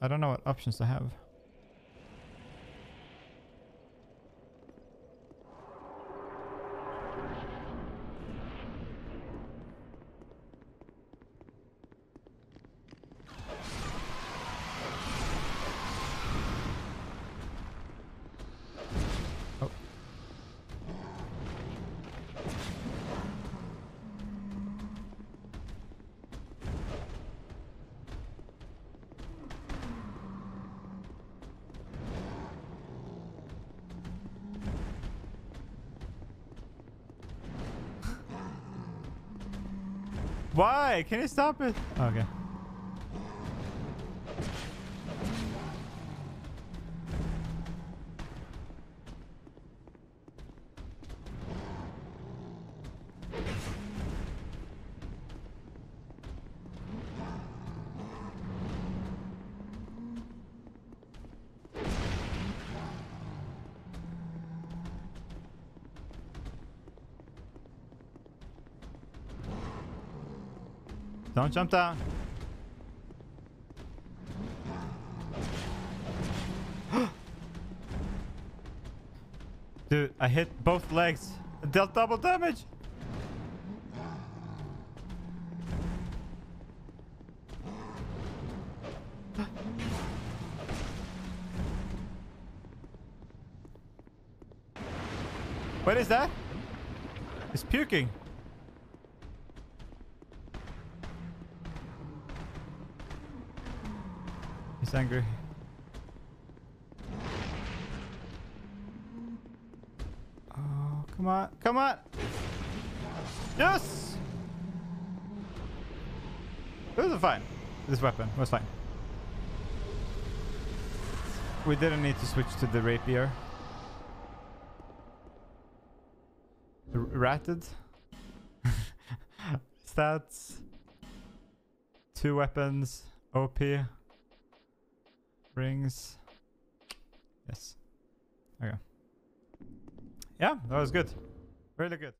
I don't know what options I have. Why? Can you stop it? Okay. Don't jump down. Dude, I hit both legs. It dealt double damage. What is that? It's puking. Angry. Oh, come on. Come on. Yes! It was fine. This weapon was fine. We didn't need to switch to the rapier. R ratted. Stats. Two weapons. OP. Rings. Yes. Okay. Yeah, that was good. Really good.